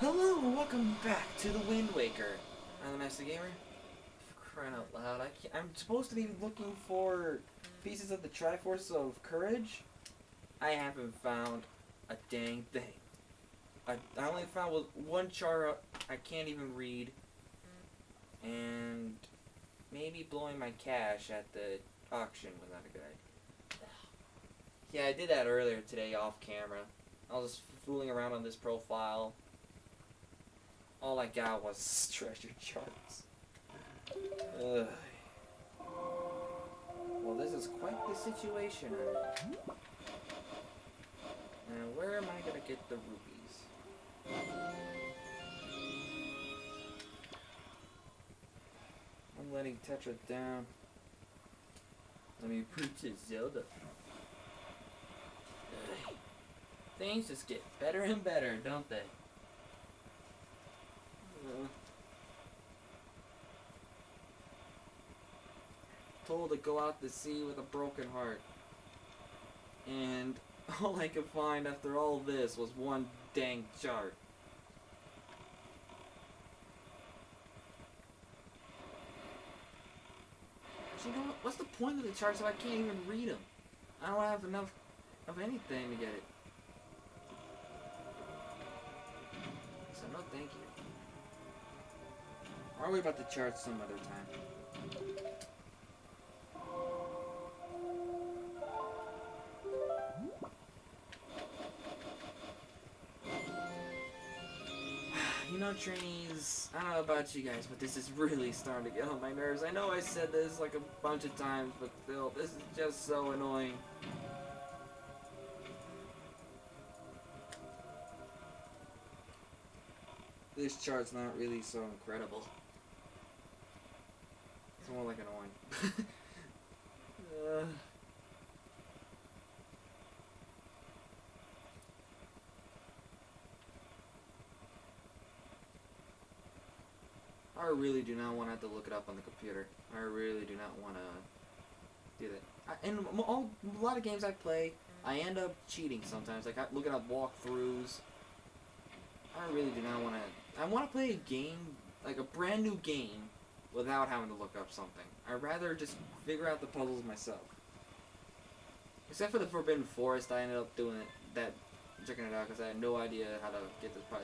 Hello and welcome back to the Wind Waker. I'm the Master Gamer. For crying out loud, I I'm supposed to be looking for pieces of the Triforce of Courage. I haven't found a dang thing. I, I only found one char I can't even read, and maybe blowing my cash at the auction was not a good idea. Yeah, I did that earlier today off camera. I was just fooling around on this profile. All I got was treasure charts. Well, this is quite the situation. Now, where am I gonna get the rupees? I'm letting Tetra down. Let me purchase Zelda. Ugh. Things just get better and better, don't they? Uh, told to go out to sea with a broken heart. And all I could find after all this was one dang chart. You know what? What's the point of the charts if I can't even read them? I don't have enough of anything to get it. So no thank you. I'll worry about the charts some other time. Know, trainees, I don't know about you guys, but this is really starting to get on my nerves. I know I said this like a bunch of times, but still, this is just so annoying. This chart's not really so incredible. It's more like annoying. uh. Really do not want to have to look it up on the computer. I really do not want to do that. I, and all, a lot of games I play, I end up cheating sometimes. Like I, looking up walkthroughs. I really do not want to. I want to play a game, like a brand new game, without having to look up something. I'd rather just figure out the puzzles myself. Except for the Forbidden Forest, I ended up doing it, that, checking it out because I had no idea how to get this part.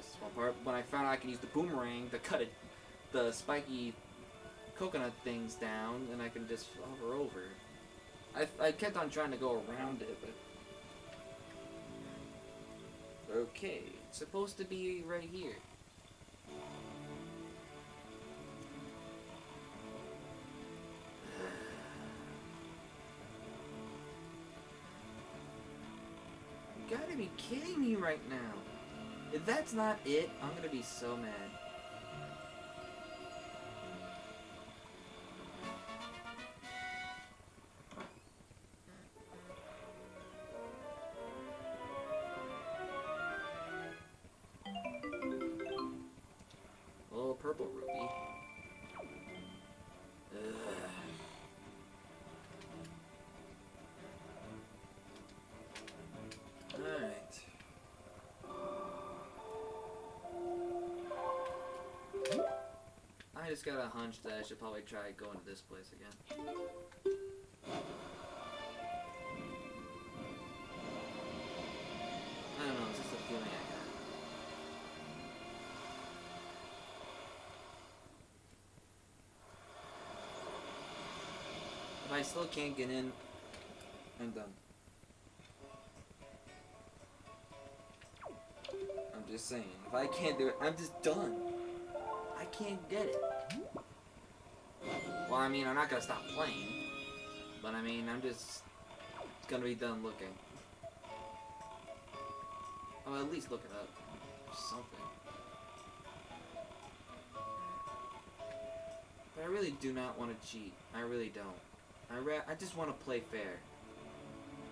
When I found out I can use the boomerang to cut it, the spiky coconut things down, and I can just hover over. I, I kept on trying to go around it, but okay, it's supposed to be right here. You gotta be kidding me right now. If that's not it, I'm gonna be so mad. I just got a hunch that I should probably try going to this place again. I don't know, it's just a feeling I got. If I still can't get in, I'm done. I'm just saying, if I can't do it, I'm just done. I can't get it. Well, I mean, I'm not gonna stop playing, but I mean, I'm just gonna be done looking. I'll at least look it up. Something. But I really do not want to cheat. I really don't. I ra- I just want to play fair.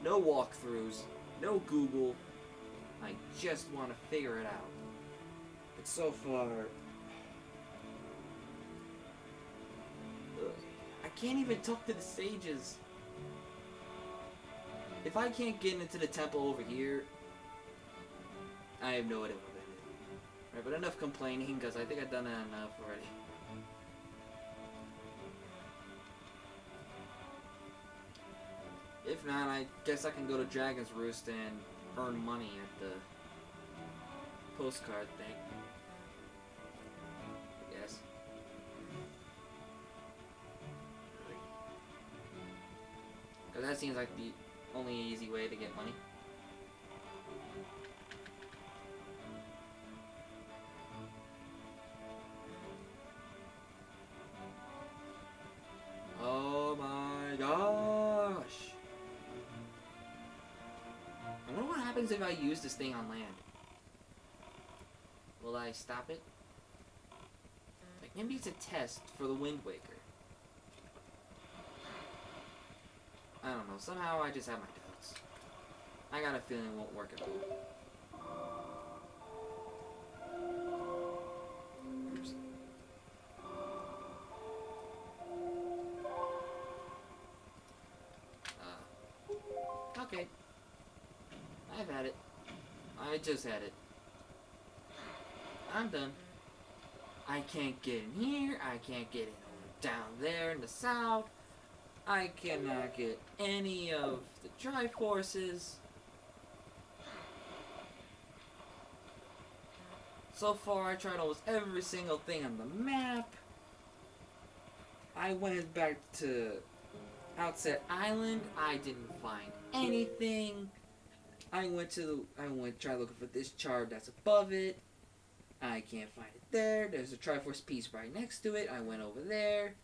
No walkthroughs, no Google. I just want to figure it out. But so far, can't even talk to the sages. If I can't get into the temple over here, I have no idea what that is. Right, but enough complaining because I think I've done that enough already. If not, I guess I can go to Dragon's Roost and earn money at the postcard thing. That seems like the only easy way to get money. Oh my gosh! I wonder what happens if I use this thing on land. Will I stop it? Like maybe it's a test for the Wind Waker. I don't know. Somehow I just have my doubts. I got a feeling it won't work at all. Uh, okay. I've had it. I just had it. I'm done. I can't get in here. I can't get in down there in the south. I cannot get any of the Triforces. So far, I tried almost every single thing on the map. I went back to Outset Island. I didn't find anything. I went to I went try looking for this chart that's above it. I can't find it there. There's a Triforce piece right next to it. I went over there,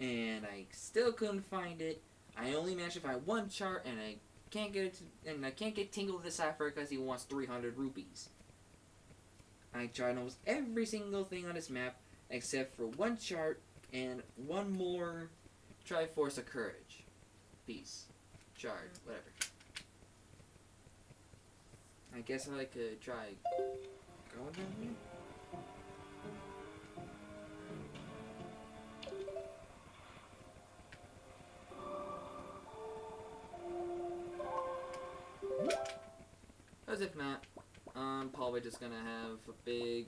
and I still couldn't find it. I only managed to find one chart, and I can't get it. To, and I can't get Tingle to decipher because he wants 300 rupees. I tried almost every single thing on this map except for one chart and one more Triforce of Courage Piece. chart, whatever. I guess I could try going down here. As if not, I'm probably just gonna have a big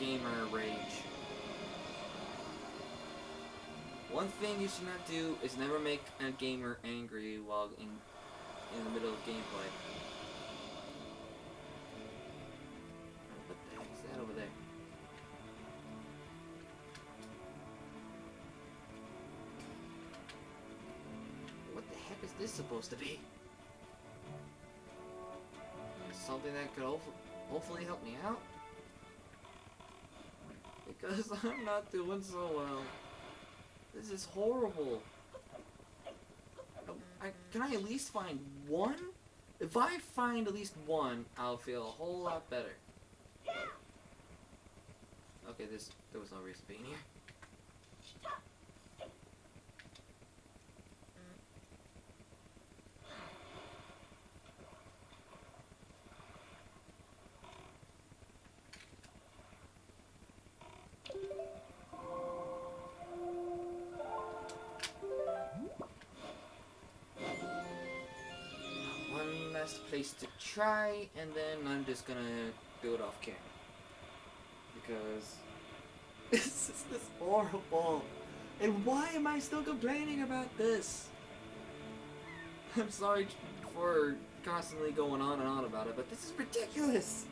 gamer rage. One thing you should not do is never make a gamer angry while in in the middle of gameplay. This supposed to be? Something that could hopefully, help me out? Because I'm not doing so well. This is horrible. Um, I, can I at least find one? If I find at least one, I'll feel a whole lot better. Okay, this there was no reason being here. Last place to try, and then I'm just gonna do it off camera. Because this is this horrible. And why am I still complaining about this? I'm sorry for constantly going on and on about it, but this is ridiculous.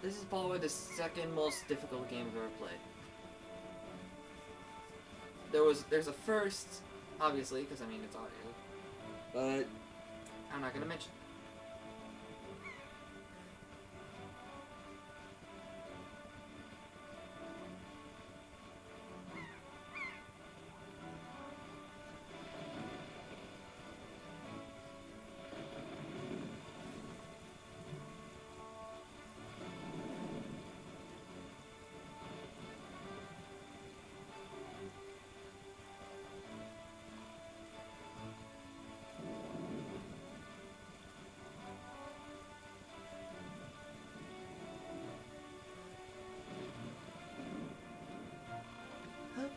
This is probably the second most difficult game I've ever played. There was, there's a first, obviously, because I mean it's audio, but I'm not gonna mention.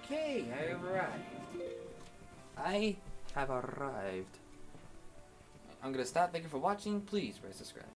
Okay, I have arrived. I have arrived. I'm gonna stop. Thank you for watching. Please press subscribe.